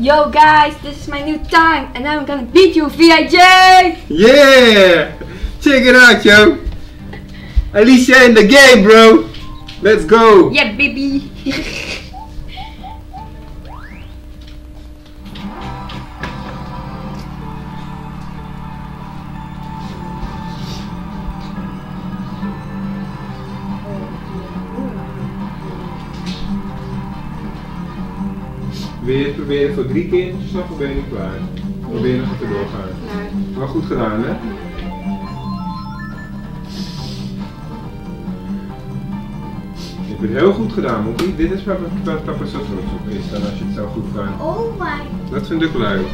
Yo guys, this is my new time and I'm gonna beat you VAJ! Yeah! Check it out, yo! Alysia in the game, bro! Let's go! Yeah baby! Wil je het proberen voor drie keertjes nog of ben je niet klaar? Probeer nog even doorgaan. Wel goed gedaan, hè? Je hebt het heel goed gedaan, Moppie. Dit is waar waar papa zo trots op is dan als je het zo goed kan. Oh my. Dat vind ik leuk.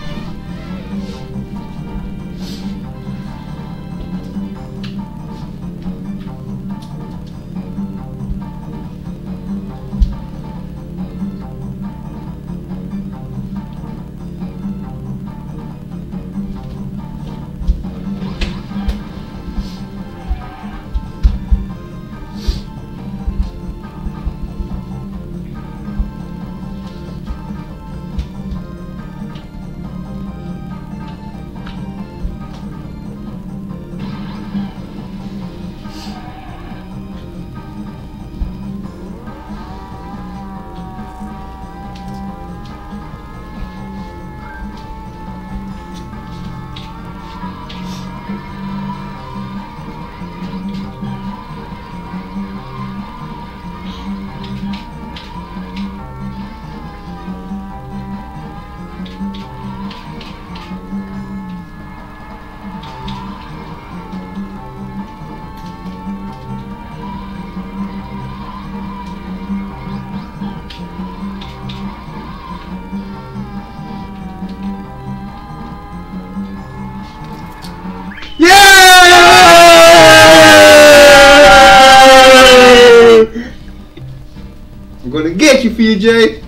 I'm gonna get you, PJ.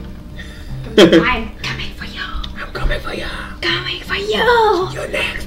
I'm coming for you! I'm coming for you. Coming for you! You're next.